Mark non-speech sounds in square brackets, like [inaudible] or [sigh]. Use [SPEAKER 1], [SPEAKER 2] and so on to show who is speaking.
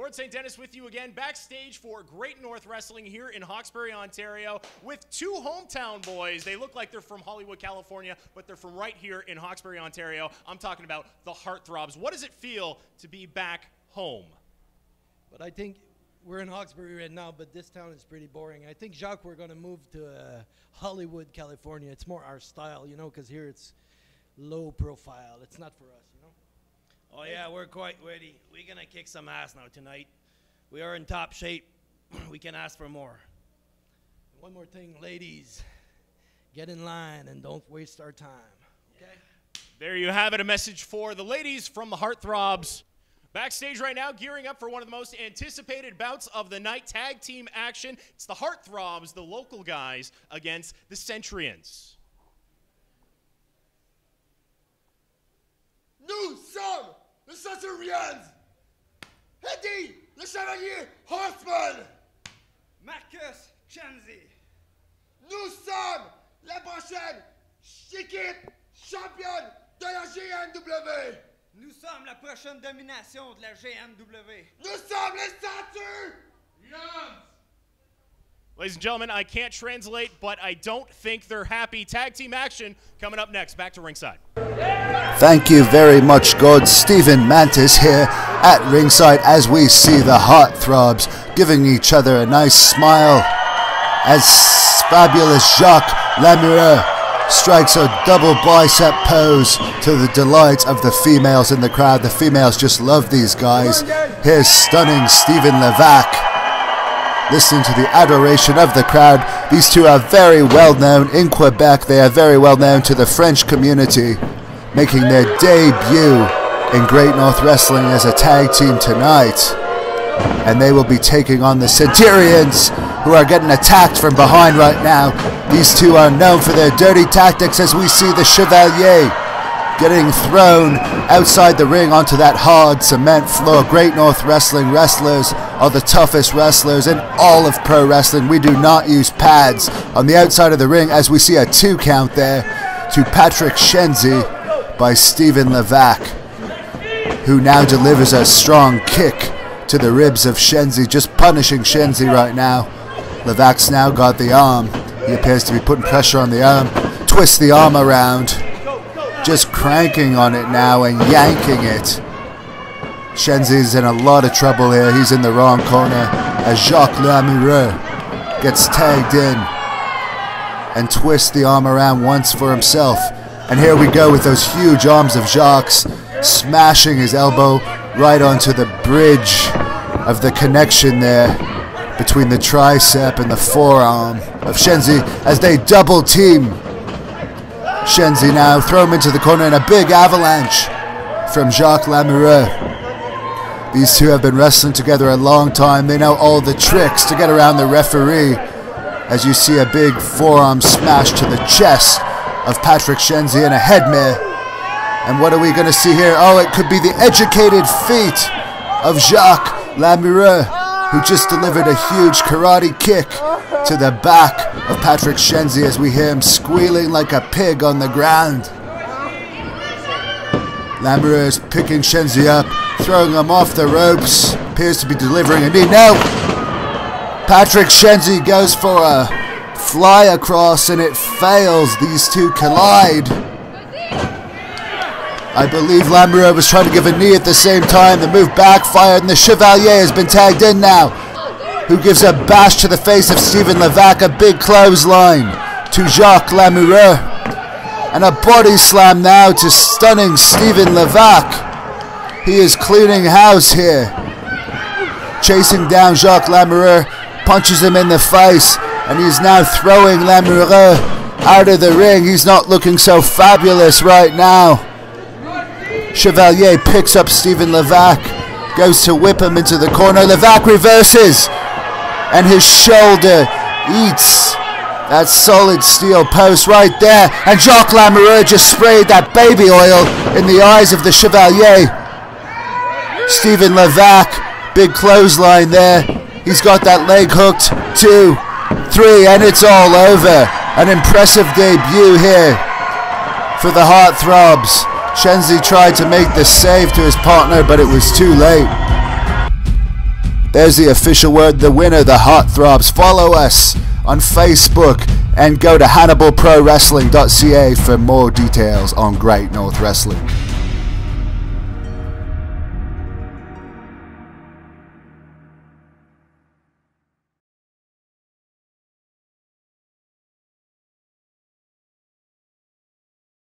[SPEAKER 1] Gord St. Dennis with you again, backstage for Great North Wrestling here in Hawkesbury, Ontario, with two hometown boys. They look like they're from Hollywood, California, but they're from right here in Hawkesbury, Ontario. I'm talking about the Heartthrobs. What does it feel to be back home?
[SPEAKER 2] But I think we're in Hawkesbury right now, but this town is pretty boring. I think Jacques, we're going to move to uh, Hollywood, California. It's more our style, you know, because here it's low profile. It's not for us, you know.
[SPEAKER 3] Oh yeah, we're quite ready. We're gonna kick some ass now tonight. We are in top shape. [clears throat] we can ask for more.
[SPEAKER 2] One more thing, ladies, get in line and don't waste our time. Okay.
[SPEAKER 1] There you have it, a message for the ladies from the Heartthrobs. Backstage right now, gearing up for one of the most anticipated bouts of the night tag team action. It's the Heartthrobs, the local guys, against the Centurions.
[SPEAKER 4] Eddie, le chevalier Horseman!
[SPEAKER 5] Marcus Chanzi.
[SPEAKER 4] Nous sommes la prochaine équipe championne de la GNW!
[SPEAKER 5] Nous sommes la prochaine domination de la GMW.
[SPEAKER 4] Nous sommes les Centurions!
[SPEAKER 1] Ladies and gentlemen, I can't translate, but I don't think they're happy. Tag team action coming up next. Back to ringside.
[SPEAKER 6] Thank you very much, Gord. Stephen Mantis here at ringside as we see the heartthrobs giving each other a nice smile as fabulous Jacques Lamoreux strikes a double bicep pose to the delight of the females in the crowd. The females just love these guys. Here's stunning Steven Levac listening to the adoration of the crowd. These two are very well known in Quebec. They are very well known to the French community, making their debut in Great North Wrestling as a tag team tonight. And they will be taking on the Centurions, who are getting attacked from behind right now. These two are known for their dirty tactics as we see the Chevalier getting thrown outside the ring onto that hard cement floor. Great North Wrestling wrestlers are the toughest wrestlers in all of pro wrestling. We do not use pads on the outside of the ring as we see a two count there to Patrick Shenzi by Steven Levac, who now delivers a strong kick to the ribs of Shenzi, just punishing Shenzi right now. Levac's now got the arm. He appears to be putting pressure on the arm. Twist the arm around just cranking on it now and yanking it. Shenzi's in a lot of trouble here. He's in the wrong corner as Jacques Lamoreux gets tagged in and twists the arm around once for himself. And here we go with those huge arms of Jacques smashing his elbow right onto the bridge of the connection there between the tricep and the forearm of Shenzi as they double team Shenzi now throw him into the corner in a big avalanche from Jacques Lamoreux. These two have been wrestling together a long time. They know all the tricks to get around the referee. As you see a big forearm smash to the chest of Patrick Shenzi and a headmare. And what are we going to see here? Oh, it could be the educated feet of Jacques Lamoreux, who just delivered a huge karate kick to the back of Patrick Shenzi as we hear him squealing like a pig on the ground. Lamoreux is picking Shenzi up, throwing him off the ropes, appears to be delivering a knee. No! Patrick Shenzi goes for a fly across and it fails. These two collide. I believe Lamoreux was trying to give a knee at the same time. The move backfired and the Chevalier has been tagged in now who gives a bash to the face of Steven Levac, a big clothesline to Jacques Lamoreux, and a body slam now to stunning Steven Levac. He is cleaning house here. Chasing down Jacques Lamoreux, punches him in the face, and he's now throwing Lamoreux out of the ring. He's not looking so fabulous right now. Chevalier picks up Steven Levac, goes to whip him into the corner. Levac reverses and his shoulder eats that solid steel post right there. And Jacques Lamoreux just sprayed that baby oil in the eyes of the Chevalier. Steven Levac, big clothesline there. He's got that leg hooked. Two, three, and it's all over. An impressive debut here for the Heartthrobs. Shenzi tried to make the save to his partner, but it was too late. There's the official word, the winner, the Heartthrobs. Follow us on Facebook and go to HannibalProWrestling.ca for more details on Great North Wrestling.